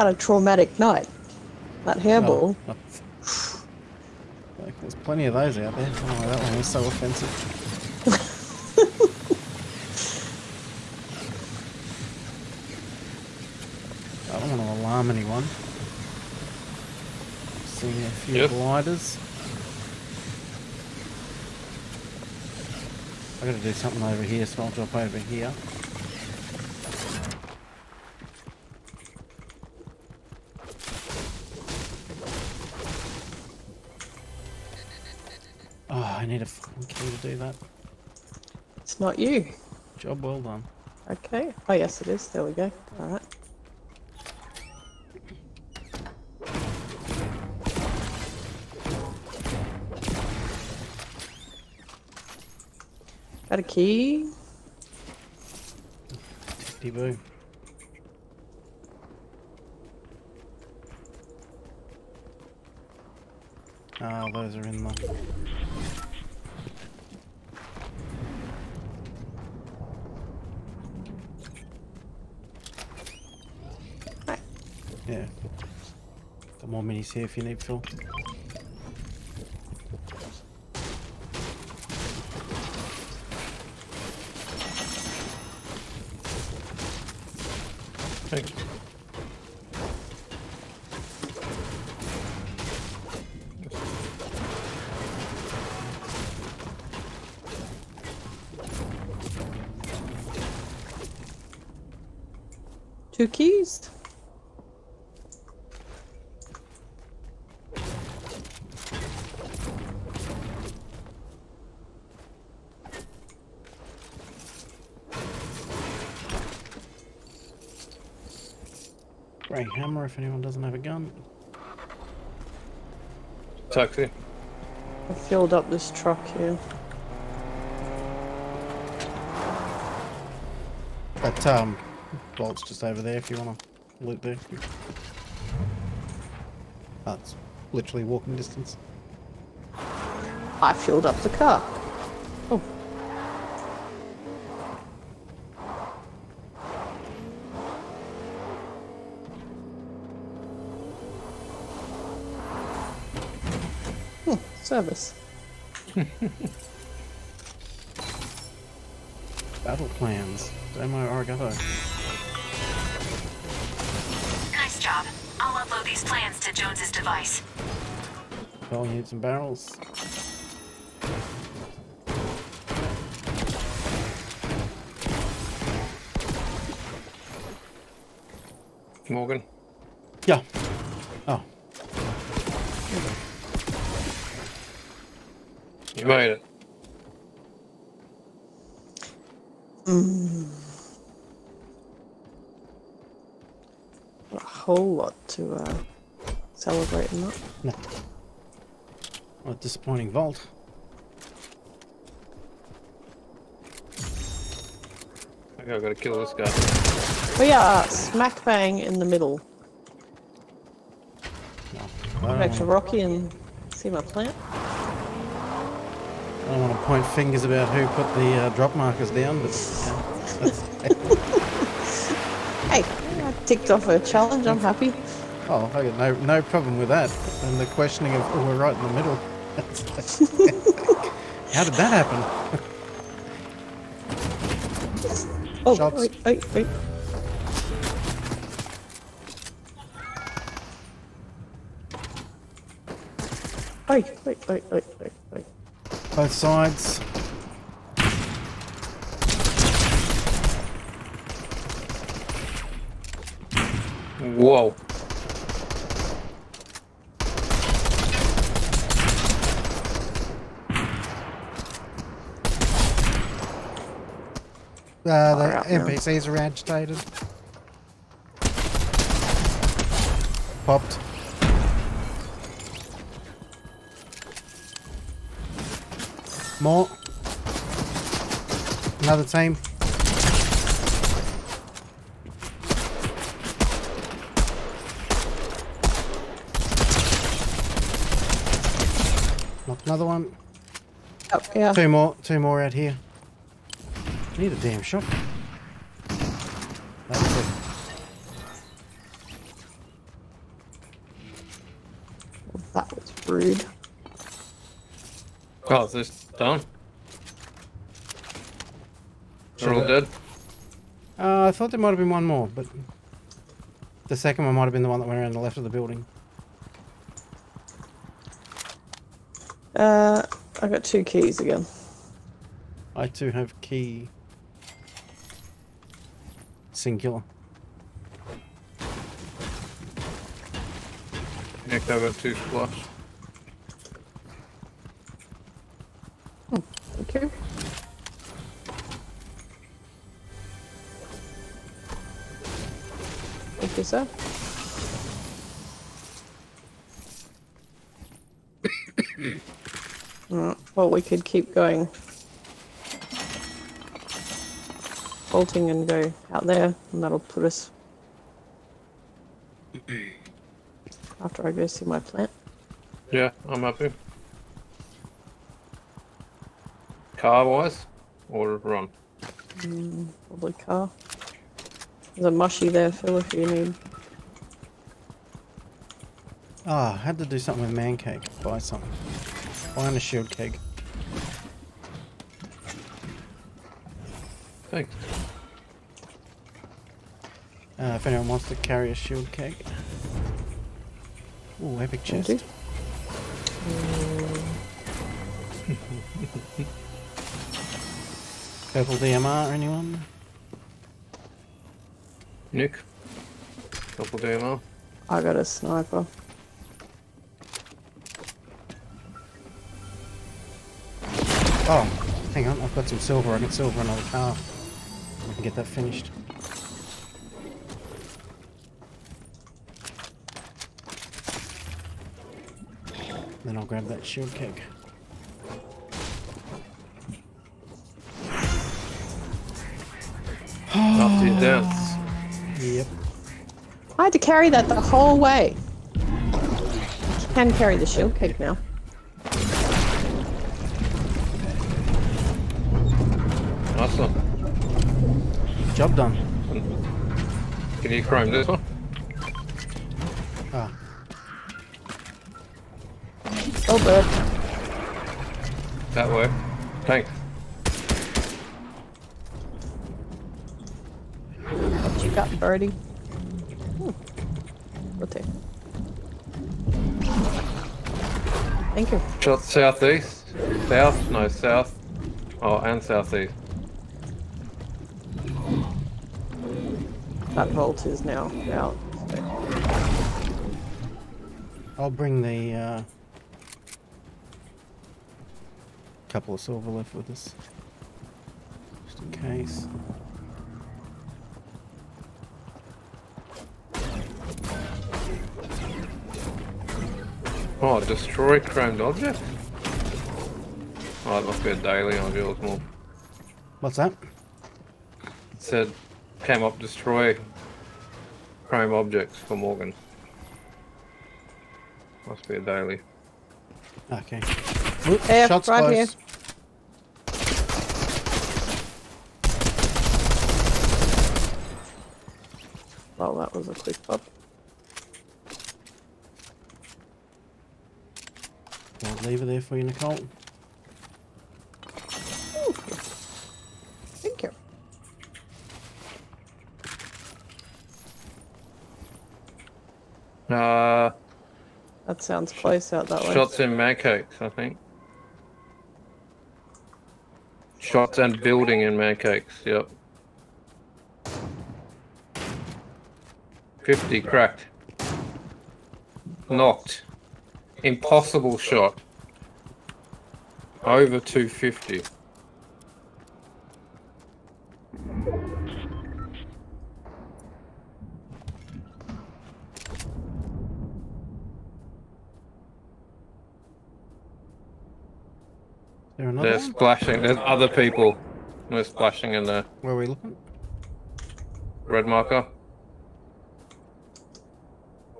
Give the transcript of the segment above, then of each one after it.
had a traumatic night. That hairball. Oh, like, there's plenty of those out there. Oh, that one was so offensive. I don't want to alarm anyone. Seeing a few Yep. gliders. I gotta do something over here, so I'll drop over here. Oh, I need a fucking key to do that. It's not you. Job well done. Okay. Oh yes, it is. There we go. All right. Got a key. Tippy boo. Ah, those are in the. Right. Yeah. Got more minis here if you need, Phil. Two keys. Grey hammer if anyone doesn't have a gun. Taxi. I filled up this truck here. That um, bolt's just over there if you want to loot there. That's literally walking distance. I filled up the car. Oh. Hmm, service. Battle plans. Demo Arigato. Upload these plans to Jones's device. Well, you need some barrels. Morgan. Yeah. Oh, You made it. A whole lot to uh, celebrate in that. no. What a disappointing vault. Okay, I've got to kill this guy. We are smack bang in the middle. No. Go I back don't, to Rocky and see my plant. I don't want to point fingers about who put the uh, drop markers down, but yeah, that's, Hey, I ticked off a challenge. I'm happy. oh, I got no no problem with that. And the questioning of oh, we're right in the middle. How did that happen? Oh, Shots. wait, wait, wait. Wait, wait, wait, wait, wait, wait. Both sides. Whoa. Uh, the out. NPCs are agitated. Popped. More. Another team. Another one. Oh, yeah. Two more. Two more out here. I need a damn shot. That was it. Well, that was rude. Oh, is this done? They're all dead? Uh, I thought there might have been one more, but the second one might have been the one that went around the left of the building. Uh, I got two keys again. I too have key. Singular. Nick, I've got two splash. Thank you. Thank you, sir. Mm, well, we could keep going. Bolting and go out there, and that'll put us. After I go see my plant. Yeah, I'm happy. Car wise? Or run? Probably car. There's a mushy there, Phil, if you need. Ah, I had to do something with Mancake. Buy something. Buy a shield keg. Thanks. Uh, if anyone wants to carry a shield keg. Ooh, epic chest. you. Purple DMR, anyone? Nick? Couple DMR? I got a sniper. Oh, hang on, I've got some silver. I can silver another car. I can get that finished. Then I'll grab that shield keg. After your dance. Yep. I had to carry that the whole way. You can carry the shield cake now. Nice. Job done. Can you chrome this one? Ah, Oh, bird. That way. Thanks. What you got, birdie? Hmm. We'll take. Thank you. Shot southeast. South? No, south. Oh, and southeast. That vault is now out. so- I'll bring the uh, couple of silver left with us. Just in case. Oh, destroy chromed object? Oh, it must be a daily on Jules Moore. What's that? It said, came up destroy chrome objects for Morgan. Must be a daily. Okay. Oop, Here, shots right close. here. Well, that was a quick pop. I'll leave it there for you, Nicole. Thank you. Uh, Sounds close out that way. shots in mancakes, I think. Shots and building in mancakes, yep. 50 cracked. Knocked. Impossible shot. Over 250. Is there another They're one? Splashing. There's other people. We're splashing in the Where are we looking? red marker.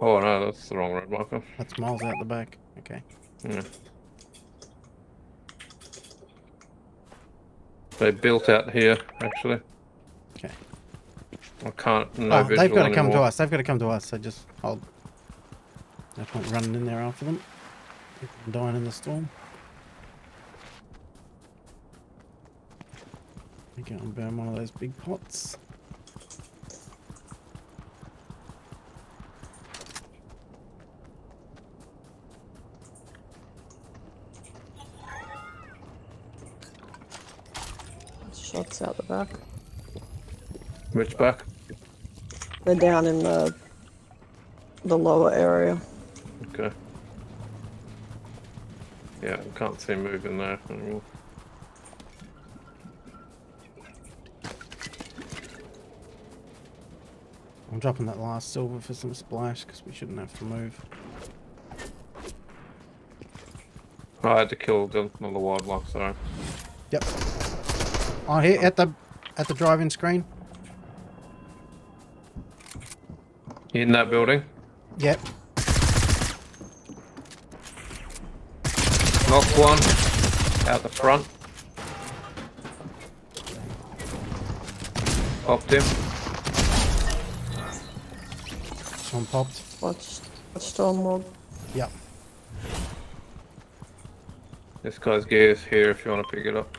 Oh no, that's the wrong red marker. That's miles out the back. Okay. Yeah. They built out here, actually. Okay. I can't. No oh, they've got to come to us. They've got to come to us. So just hold. No point running in there after them. Dying in the storm. You go and burn one of those big pots. Shots out the back. Which back? They're down in the the lower area. Okay. Yeah, I can't see moving there anymore. I'm dropping that last silver for some splash because we shouldn't have to move. I had to kill the, another wildlife, sorry. Yep. Oh, here at the at the driving screen. You in that building? Yep. Knock one. Out the front. Popped him. One popped. Watch, watch Stormwall. Yeah. This guy's gear is here if you want to pick it up.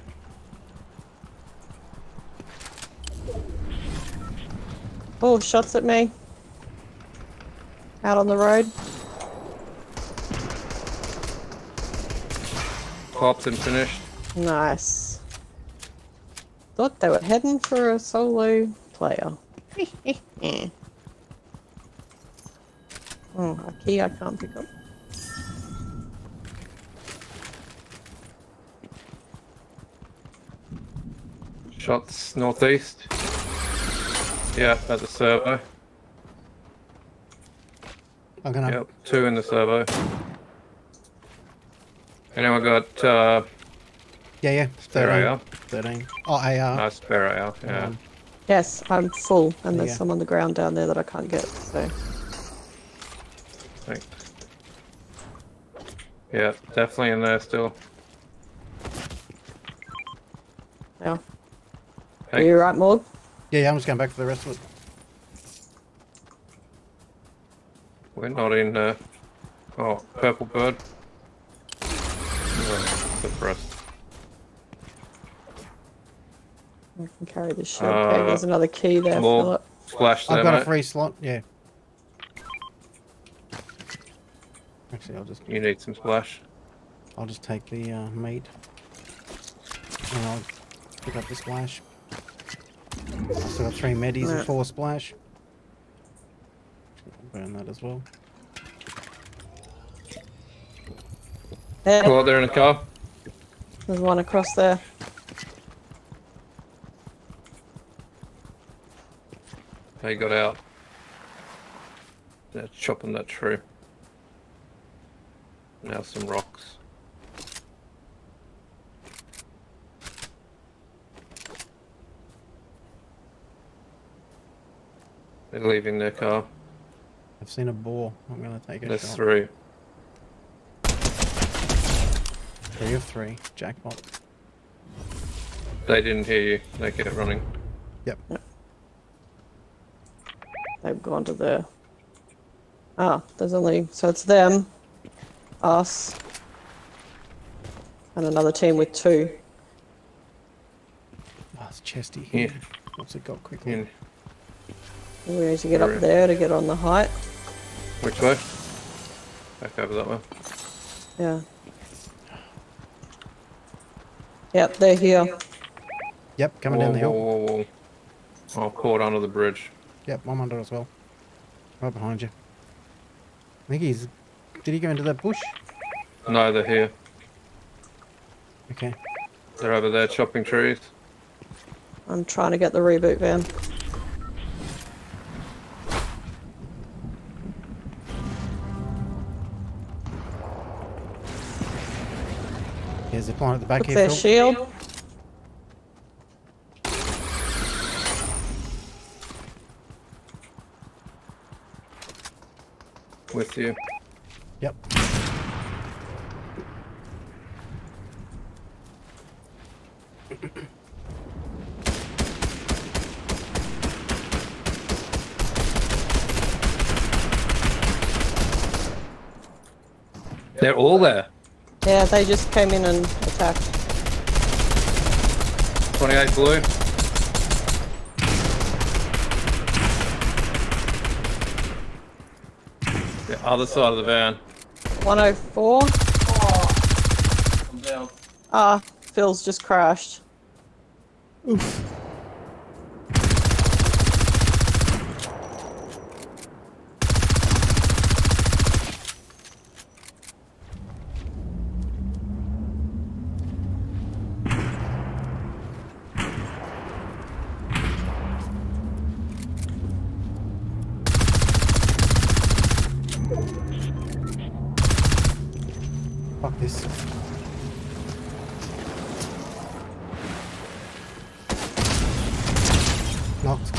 Oh, shots at me. Out on the road. Popped and finished. Nice. Thought they were heading for a solo player. oh, a key I can't pick up. Shots northeast. Yeah, at the servo. I'm gonna. Yep, two in the servo. Anyone got uh, Yeah, yeah. spare 13. AR? 13. Oh, AR. No, spare AR, yeah. Um, Yes, I'm full, and there's Yeah. some on the ground down there that I can't get. So Thanks. Yeah, definitely in there still. yeah. Are you right, Morg? yeah, yeah. I'm just going back for the rest of it. We're not in uh oh, purple bird. Well, suppressed. I can carry this shit. okay, Uh, there's another key there, more- Philip. Splash I've there, got a free slot. Yeah. Actually, I'll just You need some splash. I'll just take the uh, meat and I'll pick up the splash. I've still got three medis and four splash. Burn that as well. There, Go out there in the car. there's one across there. They got out. They're chopping that tree. Now some rocks. They're leaving their car. I've seen a boar. I'm gonna take it. There's shot. three. Three of three. Jackpot. They didn't hear you. They kept running. Yep. They've gone to the. Ah, there's only so it's them, us, and another team with two. Oh, it's chesty Yeah. here. What's it got quickly? In We need to get Where- up there to get on the height. which way? Back over that way. Yeah. Yep, they're here. Yep, coming whoa, down the hill. Whoa, whoa, whoa. Oh, caught under the bridge. Yep, I'm under as well. Right behind you. I think he's. Did he go into that bush? No, they're here. Okay. They're over there chopping trees. I'm trying to get the reboot van. Here's the plant at the back Took here, their Phil. shield. With you. Yep. They're all there. Yeah, they just came in and attacked. 28 blue. The other side of the van. 104. I'm down. Ah, Phil's just crashed. Fuck this. Knocked.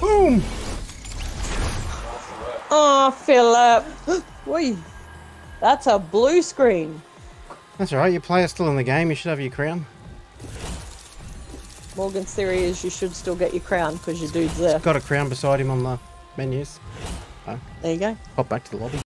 Boom! Oh, Philip. Wee. That's a blue screen. That's alright, your player's still in the game, you should have your crown. Morgan's theory is you should still get your crown because your dude's there. Got a crown beside him on the menus. There you go. Hop back to the lobby.